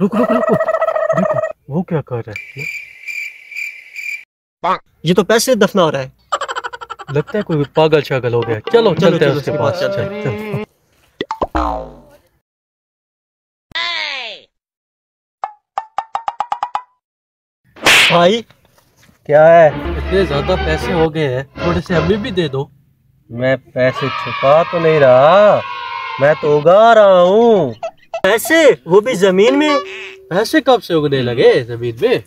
रुक रुक रुक। देखो वो क्या कर रहा है? ये? तो पैसे दफना हो रहा है। लगता है कोई पागल शागल हो गया। चलो चलो, चलते हैं उसके पास। चलो, चल, चल। भाई। क्या है? इतने ज़्यादा पैसे हो गए हैं। थोड़े से हमें भी दे दो। मैं पैसे छुपा तो नहीं रहा मैं तो उगा रहा हूँ। पैसे? वो भी ज़मीन में? पैसे कब से उगने लगे ज़मीन में?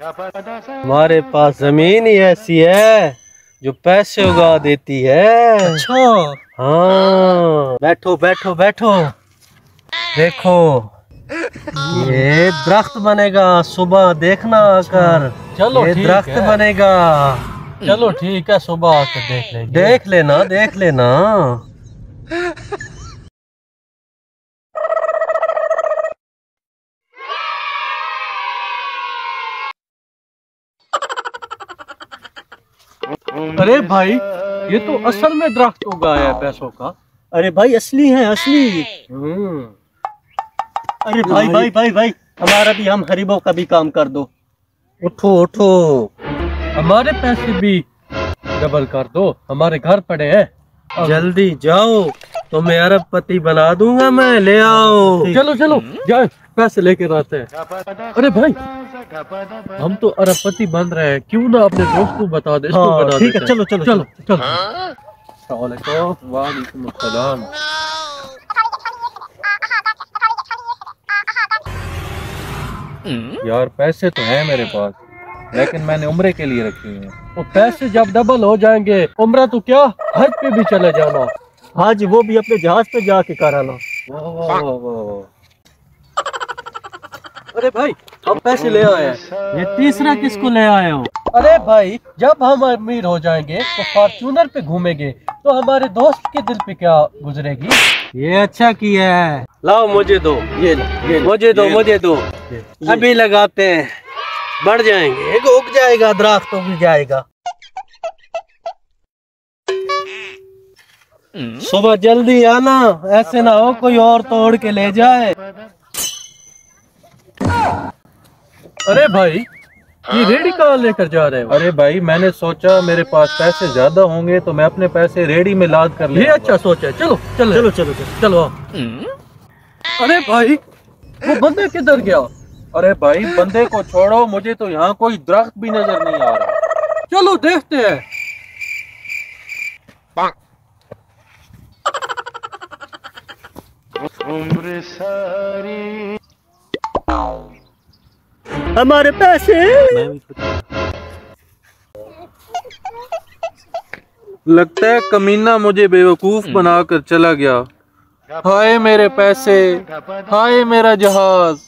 हमारे पास ज़मीन ही ऐसी है जो पैसे उगा देती है। अच्छा। हाँ। बैठो बैठो बैठो। देखो ये दरख्त बनेगा सुबह देखना आकर। चलो ये दरख्त बनेगा। चलो ठीक है सुबह आकर देख लेंगे। देख लेना देख लेना। अरे भाई ये तो असल में दरख्त उगाया है पैसों का। अरे भाई असली है असली। हम्म। अरे भाई भाई। भाई भाई हमारा भी हम गरीबों का भी काम कर दो। उठो उठो। हमारे पैसे भी डबल कर दो हमारे घर पड़े हैं। जल्दी जाओ तुम्हें अरबपति बना दूँगा मैं ले आओ। चलो चलो जाओ पैसे लेकर आते हैं। अरे भाई हम तो अरब पति बन रहे हैं क्यों ना अपने दोस्त को बता दे हाँ, ठीक है, चलो, चलो, चलो। चलो वालेकुम। वालेकुम यार पैसे तो हैं मेरे पास। लेकिन मैंने उम्रे के लिए रखी हैं। वो पैसे जब डबल हो जाएँगे उम्र तो क्या? हज पे भी चले जाना। हाँ जी वो भी अपने जहाज़ पे जाके कराना। अरे भाई हम पैसे ले आए ये तीसरा किसको ले आए हो? अरे भाई जब हम अमीर हो जाएँगे तो फॉर्चूनर पे घूमेंगे तो हमारे दोस्त के दिल पे क्या गुजरेगी? ये अच्छा किया है। लाओ मुझे दो ये ये मुझे दो ये। मुझे दो। अभी लगाते हैं। बढ़ जाएँगे। एक उग जाएगा दरख्त उग जाएगा। सुबह जल्दी आना ऐसे ना हो कोई और तोड़ के ले जाए। अरे भाई ये रेडी कहाँ लेकर जा रहे हो? अरे भाई मैंने सोचा मेरे पास पैसे ज़्यादा होंगे तो मैं अपने पैसे रेडी में लाद कर ये ले अच्छा सोचा है। चलो चलो। चलो चलो चलो। चलो आओ। अरे भाई वो बंदा किधर गया? अरे भाई बंदे को छोड़ो मुझे तो यहाँ कोई दरख्त भी नज़र नहीं आ रहा। चलो देखते हैं। हमारे पैसे। लगता है कमीना मुझे बेवकूफ़ बनाकर चला गया। हाय मेरे पैसे हाय मेरा जहाज़।